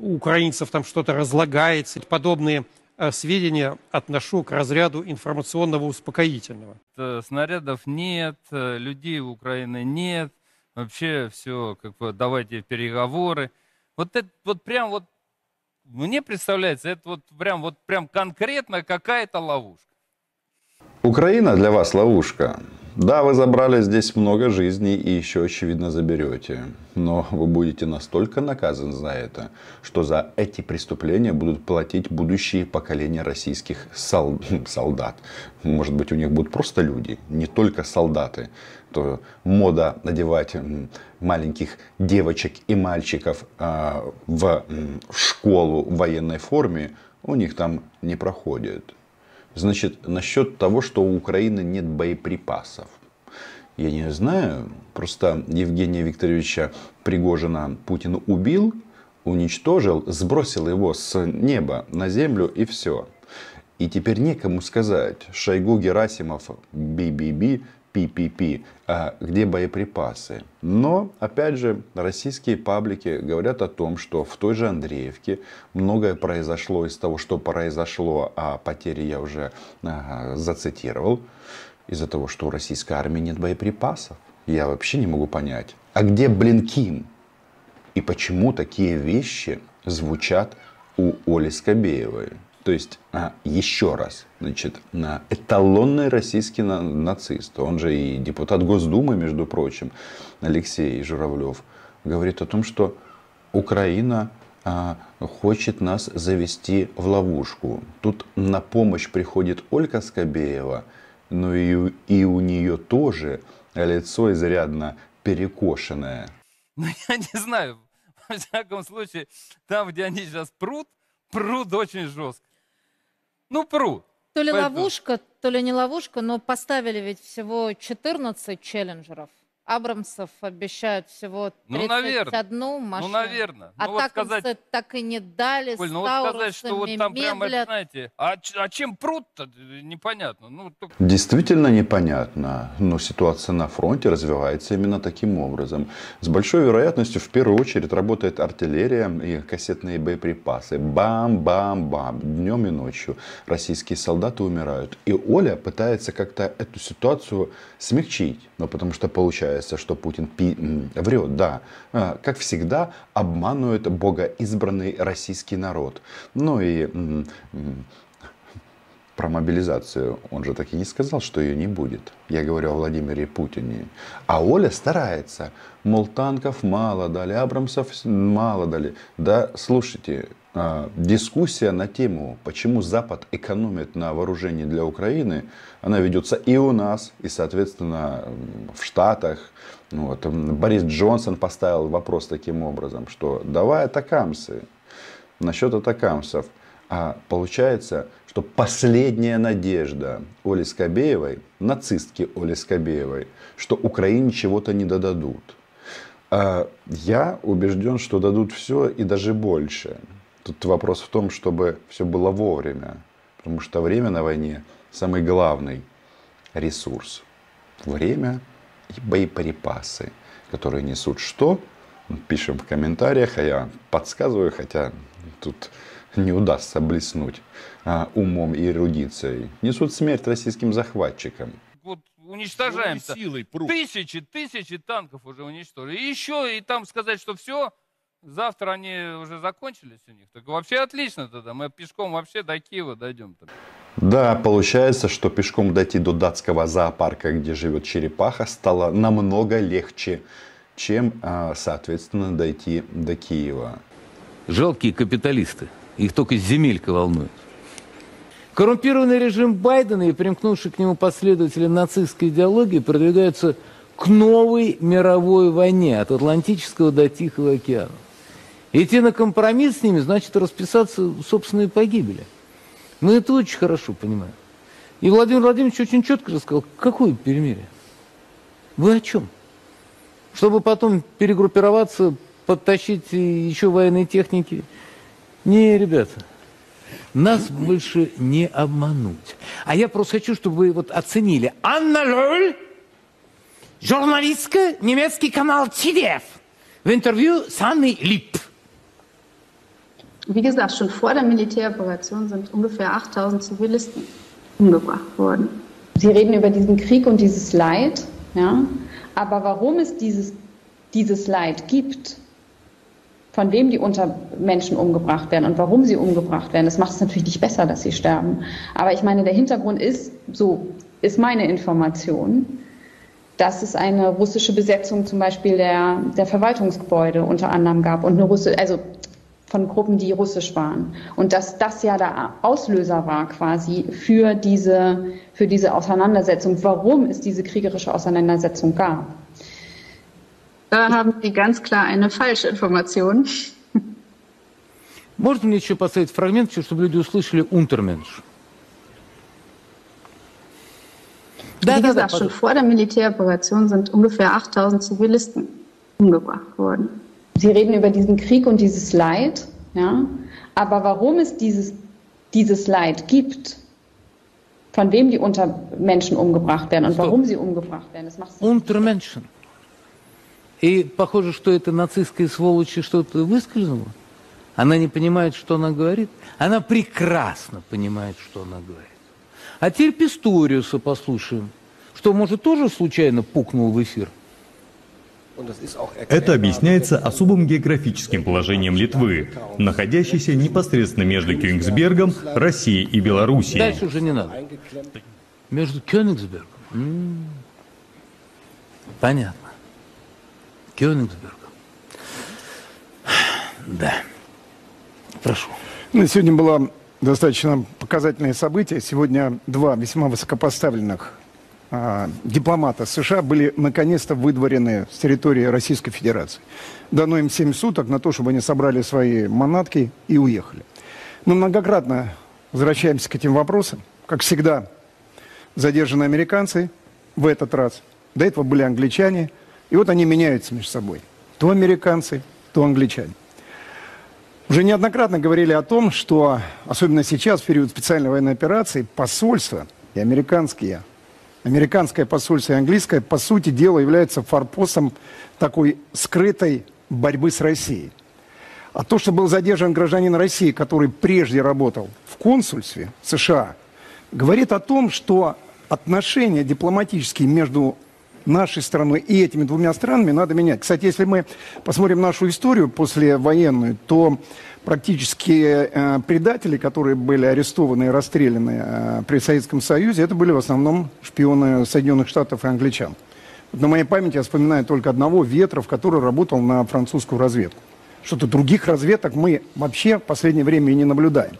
у украинцев там что-то разлагается. Подобные э, сведения отношу к разряду информационного успокоительного. Снарядов нет, людей в Украине нет, вообще все, как бы, давайте переговоры. Вот это вот прям вот, мне представляется, это вот прям вот прям конкретно какая-то ловушка. Украина для вас ловушка. Да, вы забрали здесь много жизней и еще, очевидно, заберете. Но вы будете настолько наказаны за это, что за эти преступления будут платить будущие поколения российских сол... солдат. Может быть, у них будут просто люди, не только солдаты. То мода надевать маленьких девочек и мальчиков а, в школу в военной форме у них там не проходит. Значит, насчет того, что у Украины нет боеприпасов. Я не знаю. Просто Евгения Викторовича Пригожина Путин убил, уничтожил, сбросил его с неба на землю и все. И теперь некому сказать, Шойгу, Герасимов, би-би-би, пи-пи-пи, а где боеприпасы. Но, опять же, российские паблики говорят о том, что в той же Андреевке многое произошло из того, что произошло, а потери я уже ага, зацитировал, из-за того, что у российской армии нет боеприпасов. Я вообще не могу понять. А где Блинкин? И почему такие вещи звучат у Оли Скобеевой? То есть, а, еще раз, значит, на эталонный российский на, нацист, он же и депутат Госдумы, между прочим, Алексей Журавлев, говорит о том, что Украина а, хочет нас завести в ловушку. Тут на помощь приходит Ольга Скобеева, но и, и у нее тоже лицо изрядно перекошенное. Ну, я не знаю. Во всяком случае, там, где они сейчас прут, прут очень жестко. Ну, прут. То ли Поэтому- ловушка, то ли не ловушка, но поставили ведь всего 14 челленджеров. Абрамсов обещают всего Ну, 31 наверно. машину. Ну, наверное. А Ну, вот так сказать- так и не дали, Коль, ну вот сказать, что вот там прямо, медлят. знаете, а, а чем прут-то, непонятно. Ну, только Действительно непонятно, но ситуация на фронте развивается именно таким образом. С большой вероятностью в первую очередь работает артиллерия и кассетные боеприпасы. Бам-бам-бам, днем и ночью российские солдаты умирают. И Оля пытается как-то эту ситуацию смягчить. Но потому что получается, что Путин пи- врет, да. А, Как всегда, обманывает богоизбранный российский народ. Ну и про мобилизацию. Он же так и не сказал, что ее не будет. Я говорю о Владимире Путине. А Оля старается. Мол, танков мало дали, Абрамсов мало дали. Да, слушайте, дискуссия на тему, почему Запад экономит на вооружении для Украины, она ведется и у нас, и, соответственно, в Штатах. Ну, вот, Борис Джонсон поставил вопрос таким образом, что давай атакамсы. Насчет атакамсов. А получается, что последняя надежда Оли Скобеевой, нацистки Оли Скобеевой, что Украине чего-то не додадут. А я убежден, что дадут все и даже больше. Тут вопрос в том, чтобы все было вовремя. Потому что время на войне самый главный ресурс. Время и боеприпасы, которые несут что? Пишем в комментариях, а я подсказываю, хотя тут не удастся блеснуть а, умом и эрудицией. Несут смерть российским захватчикам. вот уничтожаем Силой, прут. тысячи, тысячи танков уже уничтожили. И еще и там сказать, что все, завтра они уже закончились у них. Так вообще отлично тогда. Мы пешком вообще до Киева дойдем. -то. Да, получается, что пешком дойти до датского зоопарка, где живет черепаха, стало намного легче, чем, а, соответственно, дойти до Киева. Жалкие капиталисты. Их только земелька волнует. Коррумпированный режим Байдена и примкнувшие к нему последователи нацистской идеологии продвигаются к новой мировой войне от Атлантического до Тихого океана. Идти на компромисс с ними значит расписаться в собственной погибели. Мы это очень хорошо понимаем. И Владимир Владимирович очень четко рассказал, какое перемирие? Вы о чем? Чтобы потом перегруппироваться, подтащить еще военной техники? Не, ребята, нас больше не обмануть. А я просто хочу, чтобы вы вот оценили. Анна Лёль, журналистка, немецкий канал TDF, в интервью с Анной Лип. Wie gesagt, schon vor der Militäroperation sind ungefähr 8000 Zivilisten umgebracht worden. Sie reden über diesen Krieg und dieses Leid, ja, aber warum es dieses, dieses Leid gibt, von wem die Untermenschen umgebracht werden und warum sie umgebracht werden, das macht es natürlich nicht besser, dass sie sterben. Aber ich meine, der Hintergrund ist, so ist meine Information, dass es eine russische Besetzung zum Beispiel der, der Verwaltungsgebäude unter anderem gab und eine russische, also von Gruppen, die russisch waren. Und dass das ja der Auslöser war quasi für diese, für diese Auseinandersetzung, warum es diese kriegerische Auseinandersetzung gab. Da haben Sie ganz klar eine falsche Information. Можно мне еще поставить фрагмент, чтобы люди услышали Унтерменш? Wie gesagt, schon vor der Militäroperation sind ungefähr 8000 Zivilisten umgebracht worden. Sie reden über diesen Krieg und dieses Leid, ja, aber warum es dieses, dieses Leid gibt, von wem die Untermenschen umgebracht werden und Стоп. warum sie umgebracht werden, das macht Унтерменшен. И похоже, что эта нацистская сволочь что-то выскользнуло. Она не понимает, что она говорит. Она прекрасно понимает, что она говорит. А теперь Писториуса послушаем. Что, может, тоже случайно пукнул в эфир? Это объясняется особым географическим положением Литвы, находящейся непосредственно между Кёнигсбергом, Россией и Белоруссией. Дальше уже не надо. Между Кёнигсбергом. М. Понятно. Кёнигсбергом. Да. Прошу. Ну, сегодня было достаточно показательное событие. Сегодня два весьма высокопоставленных дипломата США были наконец-то выдворены с территории Российской Федерации. Дано им 7 суток на то, чтобы они собрали свои манатки и уехали. Мы многократно возвращаемся к этим вопросам. Как всегда, задержаны американцы в этот раз. До этого были англичане. И вот они меняются между собой. То американцы, то англичане. Уже неоднократно говорили о том, что, особенно сейчас, в период специальной военной операции, посольства и американские, американское посольство и английское, по сути дела, являются форпостом такой скрытой борьбы с Россией. А то, что был задержан гражданин России, который прежде работал в консульстве США, говорит о том, что отношения дипломатические между нашей страной и этими двумя странами надо менять. Кстати, если мы посмотрим нашу историю послевоенную, то практически э, предатели, которые были арестованы и расстреляны э, при Советском Союзе, это были в основном шпионы Соединенных Штатов и англичан. Вот на моей памяти я вспоминаю только одного Ветров, который работал на французскую разведку. Что-то других разведок мы вообще в последнее время и не наблюдаем.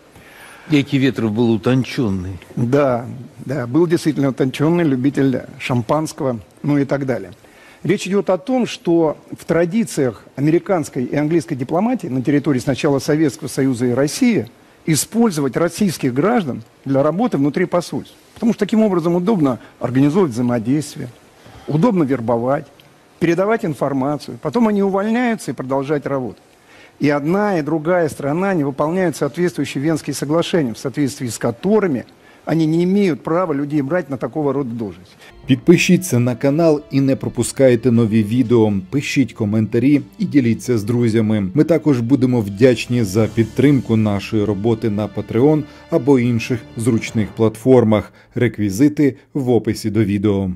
Эки Ветров был утонченный. Да, да, был действительно утонченный любитель шампанского, ну и так далее. Речь идет о том, что в традициях американской и английской дипломатии на территории сначала Советского Союза и России использовать российских граждан для работы внутри посольств. Потому что таким образом удобно организовывать взаимодействие, удобно вербовать, передавать информацию. Потом они увольняются и продолжают работать. И одна и другая страна не выполняют соответствующие Венские соглашения, в соответствии с которыми они не имеют права людей брать на такого рода должность. Підпишіться на канал і не пропускайте нові відео. Пишіть коментарі і діліться з друзями. Ми також будемо вдячні за підтримку нашої роботи на Patreon або інших зручних платформах. Реквізити в описі до відео.